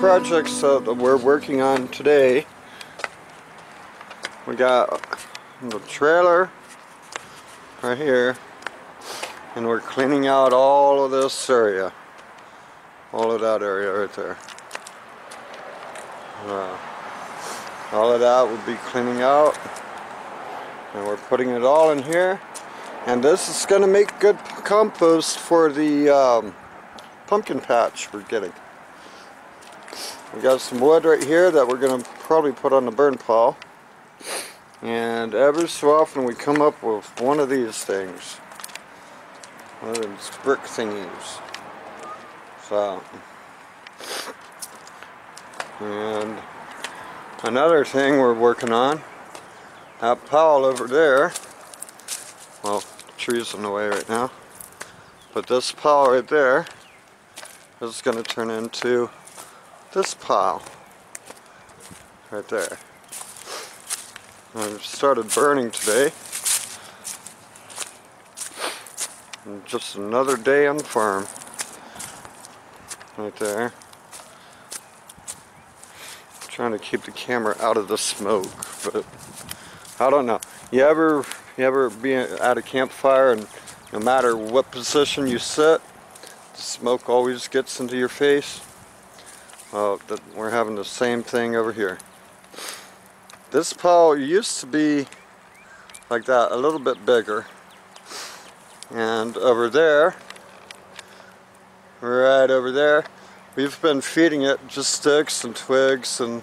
projects that we're working on today. We got the trailer right here and we're cleaning out all of this area. All of that area right there. Uh, all of that would be cleaning out and we're putting it all in here and this is going to make good compost for the um, pumpkin patch we're getting. We got some wood right here that we're going to probably put on the burn pile. And every so often we come up with one of these things. One of these brick thingies. So. And another thing we're working on. That pile over there. Well, the tree's in the way right now. But this pile right there is going to turn into this pile right there. It started burning today. And just another day on the farm. Right there. Trying to keep the camera out of the smoke, but I don't know. You ever you ever be at a campfire and no matter what position you sit, the smoke always gets into your face? That we're having the same thing over here. This pole used to be like that, a little bit bigger. And over there, right over there, we've been feeding it just sticks and twigs and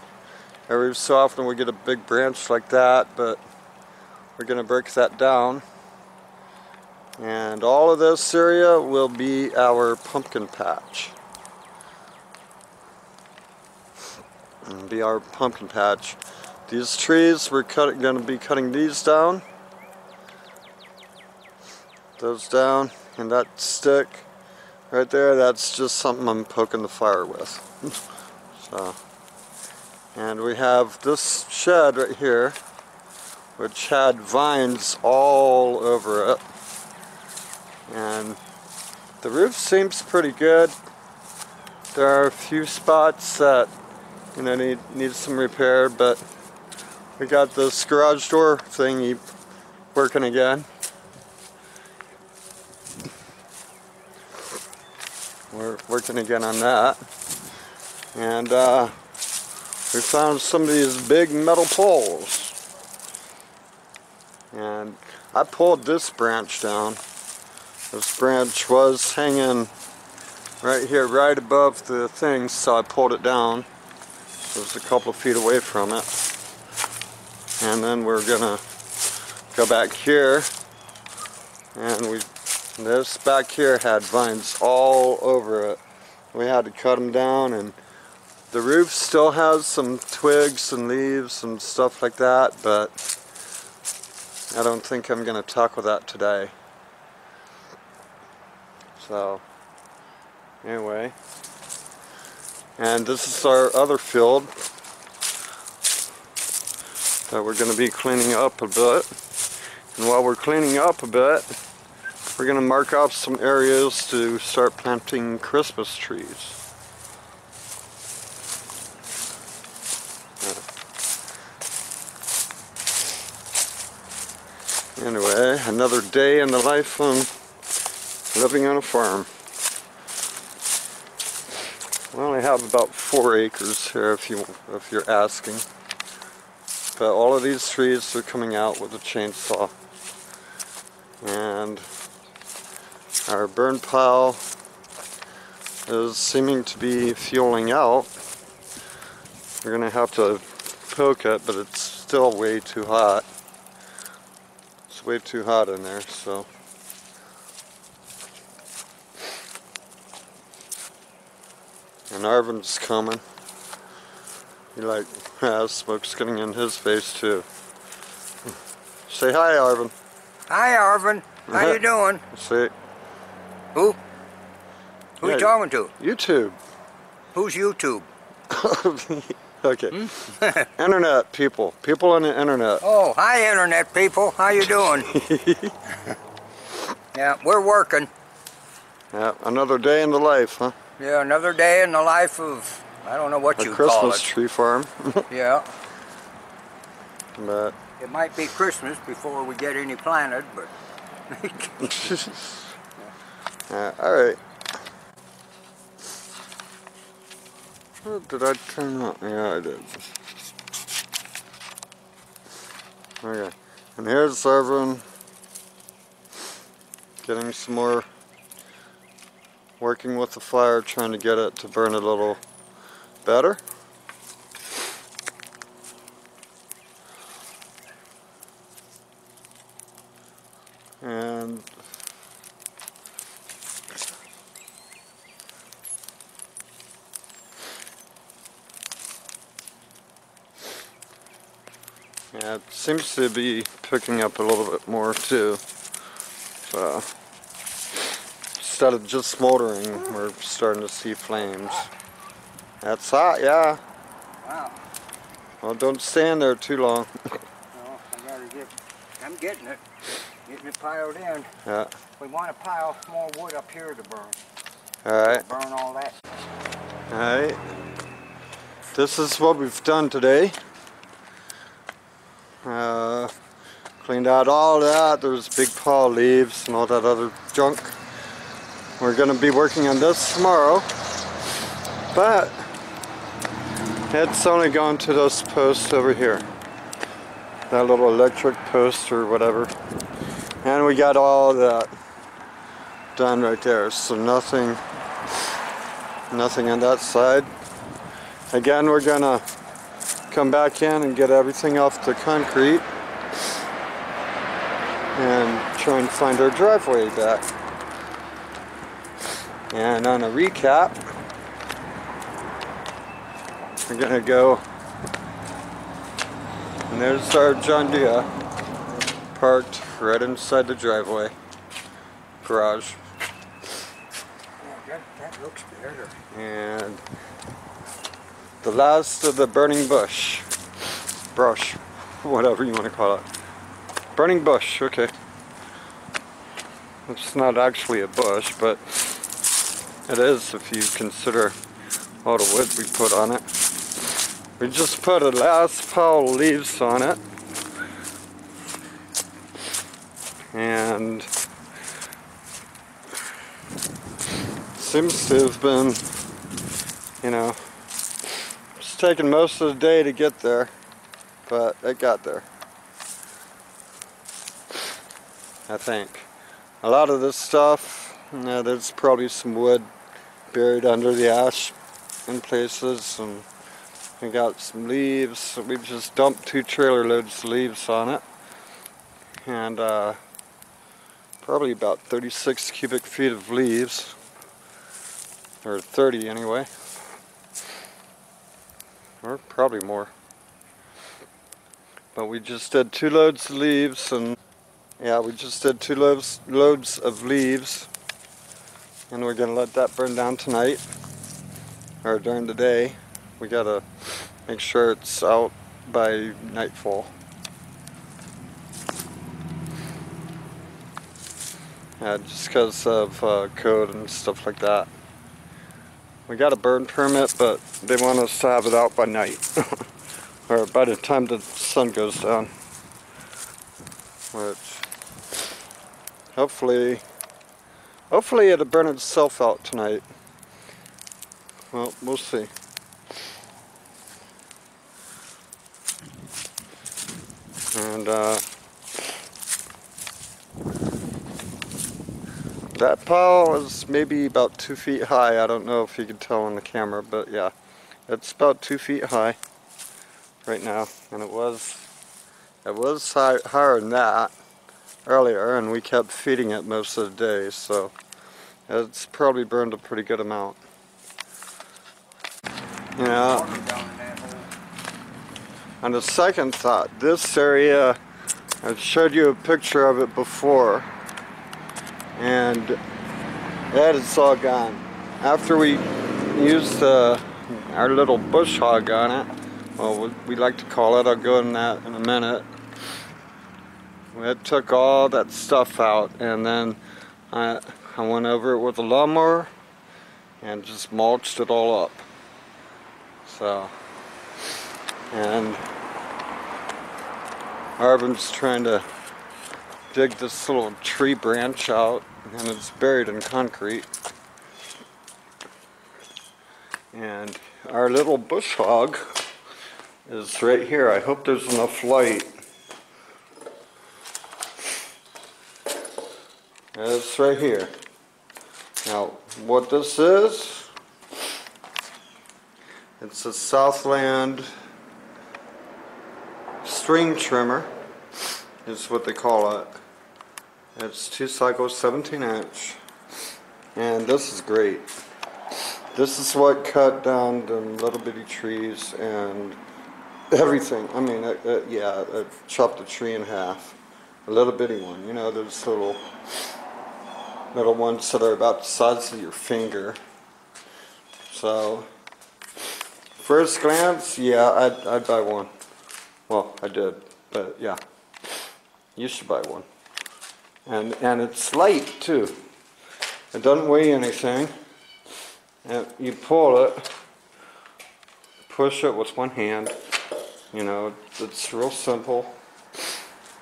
every so often we get a big branch like that, but we're going to break that down. And all of this area will be our pumpkin patch. Be our pumpkin patch. These trees, we're going to be cutting these down. Those down, and that stick right there, that's just something I'm poking the fire with. so, and we have this shed right here, which had vines all over it. And the roof seems pretty good. There are a few spots that you know, need needs some repair, but we got this garage door thingy working again. We're working again on that. And uh, we found some of these big metal poles. And I pulled this branch down. This branch was hanging right here, right above the thing, so I pulled it down. Was a couple of feet away from it. And then we're gonna go back here and we this back here had vines all over it. We had to cut them down and the roof still has some twigs and leaves and stuff like that, but I don't think I'm going to tackle that today. So, anyway. And this is our other field that we're going to be cleaning up a bit. And while we're cleaning up a bit, we're going to mark off some areas to start planting Christmas trees. Anyway, another day in the life of living on a farm. We only have about four acres here if you if you're asking. But all of these trees are coming out with a chainsaw. And our burn pile is seeming to be fueling out. We're gonna have to poke it, but it's still way too hot. It's way too hot in there, so And Arvin's coming. He like, yeah, smoke's getting in his face too. Say hi, Arvin. Hi, Arvin. How you doing? See. Who? Who Yeah, you talking to? YouTube. Who's YouTube? okay. Hmm? internet people. People on the internet. Oh, hi, Internet people. How you doing? yeah, we're working. Yeah, another day in the life, huh? Yeah, another day in the life of I don't know what a you call it. Christmas tree farm. Yeah, but it might be Christmas before we get any planted, but uh, all right. Oh, did I turn on? Yeah, I did. Okay, and here's Irvin getting some more, working with the fire, trying to get it to burn a little better. And Yeah, it seems to be picking up a little bit more too. So instead of just smoldering, we're starting to see flames. That's hot, yeah. wow. Well, don't stand there too long. No, I gotta get. I'm getting it. Getting it piled in. Yeah. We want to pile more wood up here to burn. All right. Burn all that. All right. This is what we've done today. Uh, cleaned out all that. There's big pile of leaves and all that other junk. We're going to be working on this tomorrow. But it's only gone to those posts over here. That little electric post or whatever. And we got all that done right there. So nothing nothing on that side. Again, we're gonna come back in and get everything off the concrete and try and find our driveway back. And on a recap, we're gonna go and there's our John Deere parked right inside the driveway garage. Yeah, that, that looks better. and the last of the burning bush brush whatever you want to call it burning bush okay it's not actually a bush but it is if you consider all the wood we put on it we just put a last pile of leaves on it and seems to have been, you know, it's taken most of the day to get there, but it got there. I think. A lot of this stuff, know, there's probably some wood buried under the ash in places, and we got some leaves. We just dumped two trailer loads of leaves on it, and uh, probably about 36 cubic feet of leaves or 30 anyway, or probably more. But we just did two loads of leaves, and yeah, we just did two loads loads of leaves, and we're gonna let that burn down tonight or during the day. We gotta make sure it's out by nightfall. Yeah, just because of uh, code and stuff like that. We got a burn permit, but they want us to have it out by night. or by the time the sun goes down. Which, hopefully, hopefully it'll burn itself out tonight. Well, we'll see. And, uh, That pile is maybe about two feet high. I don't know if you can tell on the camera, but yeah, it's about two feet high right now, and it was it was high, higher than that earlier, and we kept feeding it most of the day, so it's probably burned a pretty good amount. Hole. on the second thought, this area, I showed you a picture of it before, and that is all gone. After we used uh, our little bush hog on it, well, we, we like to call it, I'll go in that in a minute. It took all that stuff out, and then I, I went over it with a lawnmower and just mulched it all up. So, and Arvin's trying to dig this little tree branch out and it's buried in concrete. And our little bush hog is right here. I hope there's enough light. It's right here. Now, what this is, it's a Southland string trimmer, is what they call it. It's two cycles, 17 inch, and this is great. This is what cut down the little bitty trees and everything. I mean, it, it, yeah, it chopped the tree in half. A little bitty one, you know, those little little ones that are about the size of your finger. So, first glance, yeah, I'd, I'd buy one. Well, I did, but yeah, you should buy one. And, and it's light too. It doesn't weigh anything. And you pull it, push it with one hand. You know, it's real simple,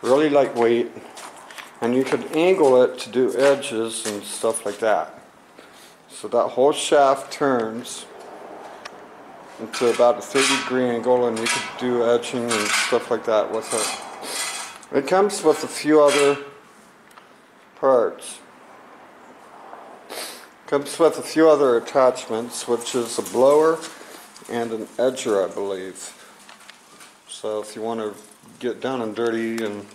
really lightweight and you could angle it to do edges and stuff like that. So that whole shaft turns into about a 30 degree angle and you could do edging and stuff like that with it. It comes with a few other parts. Comes with a few other attachments, which is a blower and an edger, I believe. So if you want to get down and dirty and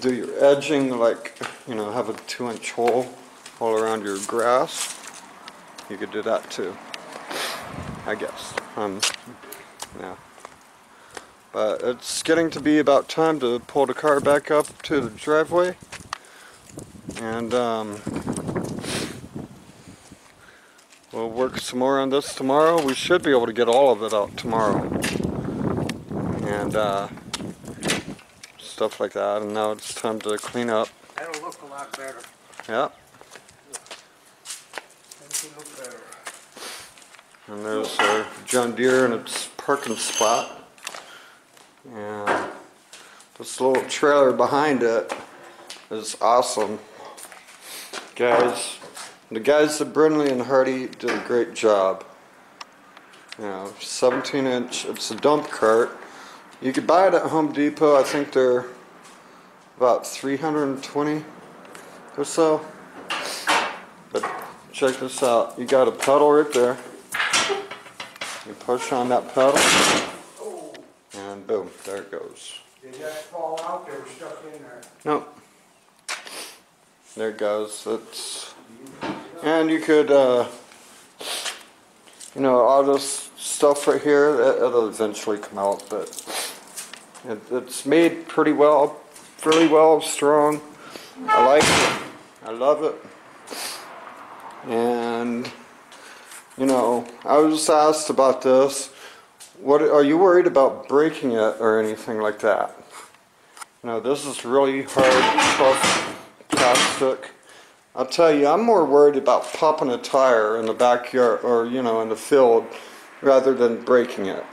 do your edging like, you know, have a two inch hole all around your grass. You could do that too, I guess. Um, yeah. But it's getting to be about time to pull the car back up to the driveway. And um, we'll work some more on this tomorrow. We should be able to get all of it out tomorrow. And uh, stuff like that. And now it's time to clean up. That'll look a lot better. Yeah. Better. And there's our John Deere in its parking spot. And this little trailer behind it is awesome. Guys, the guys at Brinly and Hardy did a great job. You know, 17 inch, it's a dump cart. You could buy it at Home Depot. I think they're about 320 or so. But check this out. You got a pedal right there. You push on that pedal, and boom, there it goes. Did that fall out? They were stuck in there. Nope. There it goes. It's and you could, uh, you know, all this stuff right here. It, it'll eventually come out, but it, it's made pretty well, really well, strong. I like it. I love it. And you know, I was asked about this. What are you worried about breaking it or anything like that? No, this is really hard, tough plastic. I'll tell you, I'm more worried about popping a tire in the backyard or, you know, in the field rather than breaking it.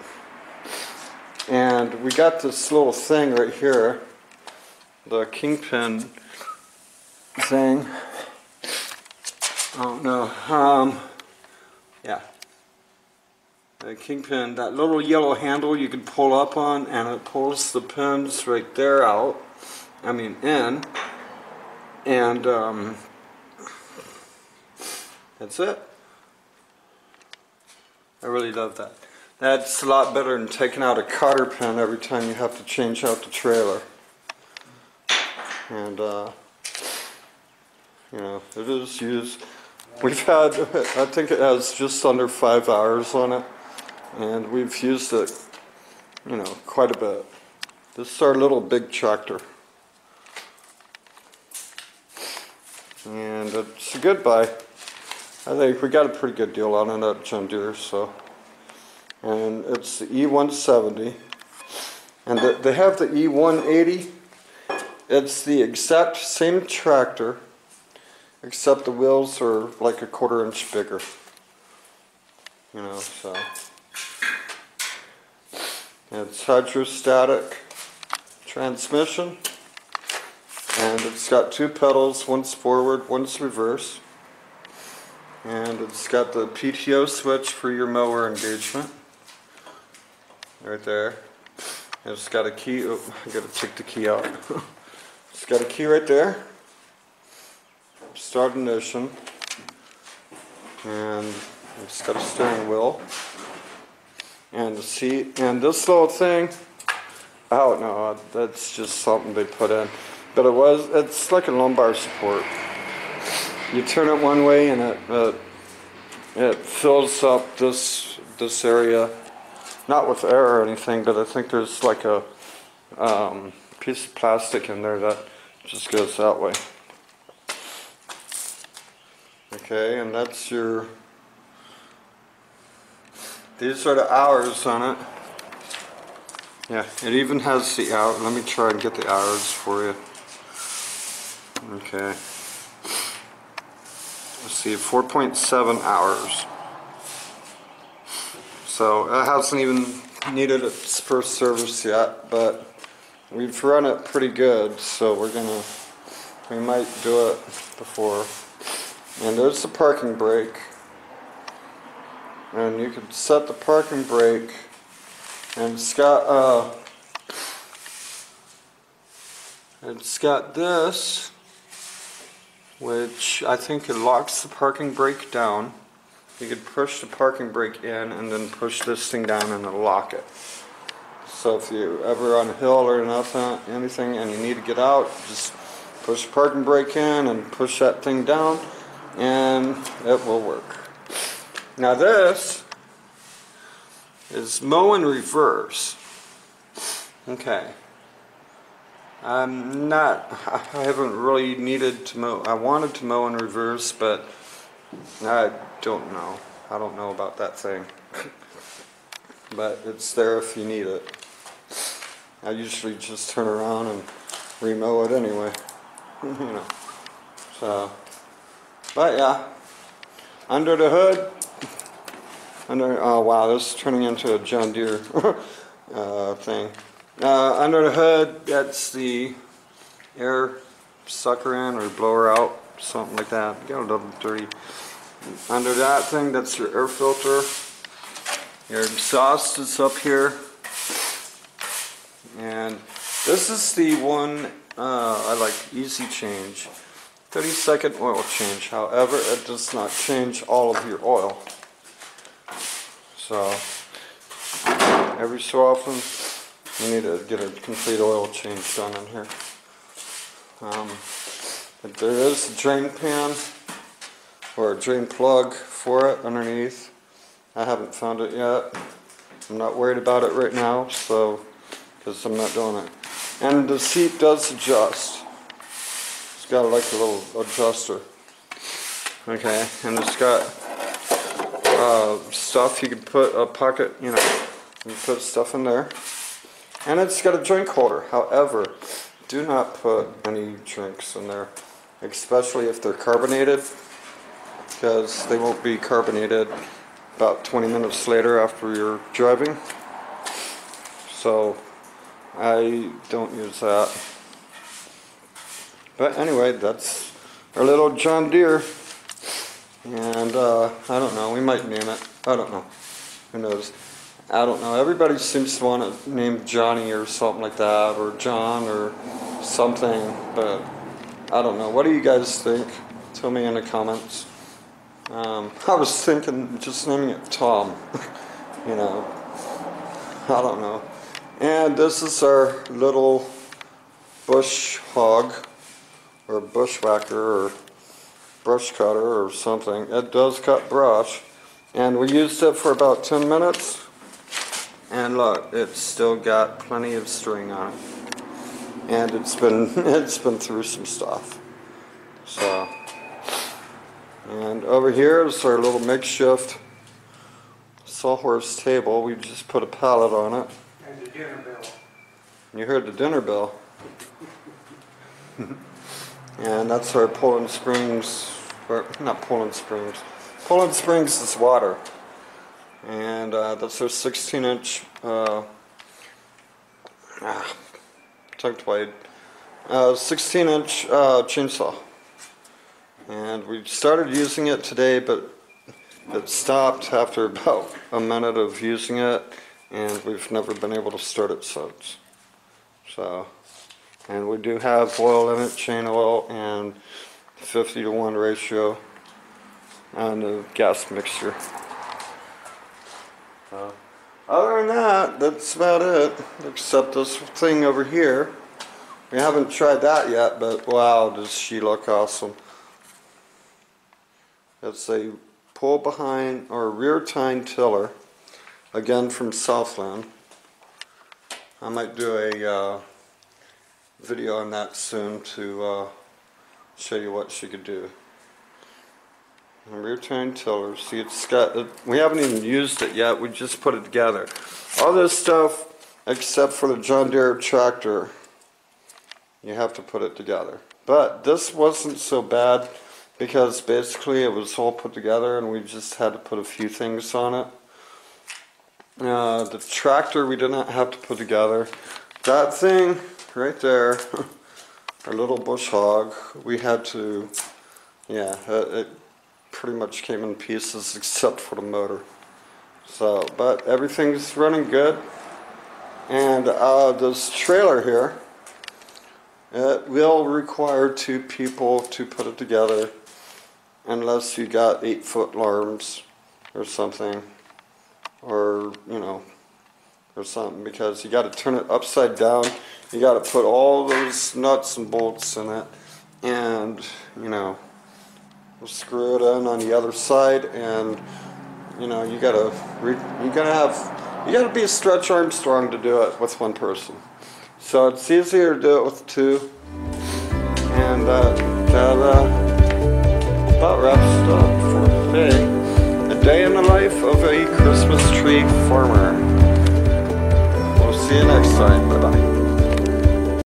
And we got this little thing right here, the kingpin thing. I don't know. Um, yeah. The kingpin, that little yellow handle you can pull up on and it pulls the pins right there out. I mean in. And um, that's it. I really love that. That's a lot better than taking out a cotter pin every time you have to change out the trailer. And uh, you know, it is used. We've had, I think it has just under five hours on it, and we've used it, you know, quite a bit. This is our little big tractor. And it's a good buy. I think we got a pretty good deal on it at John Deere, so. And it's the E170. And the, they have the E180. It's the exact same tractor except the wheels are like a quarter inch bigger. You know, so It's hydrostatic transmission. And it's got two pedals, one's forward, one's reverse. And it's got the PTO switch for your mower engagement. Right there. And It's got a key, oh, I gotta take the key out. It's got a key right there. Start ignition. And it's got a steering wheel. And the seat, and this little thing, Oh don't that's just something they put in. But it was, it's like a lumbar support. You turn it one way and it, it, it fills up this, this area. Not with air or anything, but I think there's like a, um, piece of plastic in there that just goes that way. Okay, and that's your, these are the hours on it. Yeah, it even has the hour, let me try and get the hours for you. Okay. Let's see, 4.7 hours. So it hasn't even needed its first service yet, but we've run it pretty good, so we're gonna, we might do it before. And there's the parking brake. And you can set the parking brake, and it's got, uh, it's got this, which I think it locks the parking brake down. You could push the parking brake in and then push this thing down and lock it. So if you're ever on a hill or nothing, anything, and you need to get out, just push the parking brake in and push that thing down, and it will work. Now this is mow in reverse. Okay. I'm not, I haven't really needed to mow, I wanted to mow in reverse, but I don't know. I don't know about that thing. But it's there if you need it. I usually just turn around and remow it anyway. you know. So, but yeah. Under the hood, under, oh wow, this is turning into a John Deere uh, thing. Uh, under the hood, that's the air sucker in or blower out, something like that. Got a little dirty. Under that thing, that's your air filter. Your exhaust is up here. And this is the one uh, I like easy change. 30 second oil change. However, it does not change all of your oil. So, every so often, you need to get a complete oil change done in here. Um, but there is a drain pan or a drain plug for it underneath. I haven't found it yet. I'm not worried about it right now, so because I'm not doing it. And the seat does adjust. It's got like a little adjuster. Okay, and it's got uh, stuff you can put a pocket, you know, you put stuff in there. And it's got a drink holder. However, do not put any drinks in there, especially if they're carbonated, because they won't be carbonated about 20 minutes later after you're driving. So I don't use that. But anyway, that's our little John Deere. And uh, I don't know, we might name it. I don't know. Who knows? I don't know. Everybody seems to want to name Johnny or something like that, or John or something, but I don't know. What do you guys think? Tell me in the comments. Um, I was thinking just naming it Tom. you know, I don't know. And this is our little bush hog, or bushwhacker, or brush cutter, or something. It does cut brush. And we used it for about 10 minutes. And look, it's still got plenty of string on it. And it's been, it's been through some stuff. So, and over here is our little makeshift sawhorse table. We just put a pallet on it. And the dinner bell. You heard the dinner bell. and that's our Poland Springs, or not Poland Springs. Poland Springs is water. And uh, that's our 16 inch uh, ah, tucked blade, uh, 16 inch uh, chainsaw. And we started using it today, but it stopped after about a minute of using it, and we've never been able to start it since. So, and we do have oil in it, chain oil, and 50 to 1 ratio on the gas mixture. So, other than that, that's about it, except this thing over here. We haven't tried that yet, but wow, does she look awesome. It's a pull behind or rear tine tiller, again from Southland. I might do a uh, video on that soon to uh, show you what she could do. A rear tine tiller. See, it's got. It, we haven't even used it yet. We just put it together. All this stuff, except for the John Deere tractor, you have to put it together. But this wasn't so bad because basically it was all put together and we just had to put a few things on it. Uh, the tractor we did not have to put together. That thing right there, our little bush hog, we had to, yeah, it, it pretty much came in pieces except for the motor. So, but everything's running good. And uh, this trailer here, it will require two people to put it together unless you got eight foot arms or something or you know or something because you got to turn it upside down. You got to put all those nuts and bolts in it and you know screw it in on the other side and you know you got to you got to have you got to be a stretch armstrong to do it with one person. So it's easier to do it with two. And that, uh about wraps up for today. A day in the life of a Christmas tree farmer. We'll see you next time. Bye bye.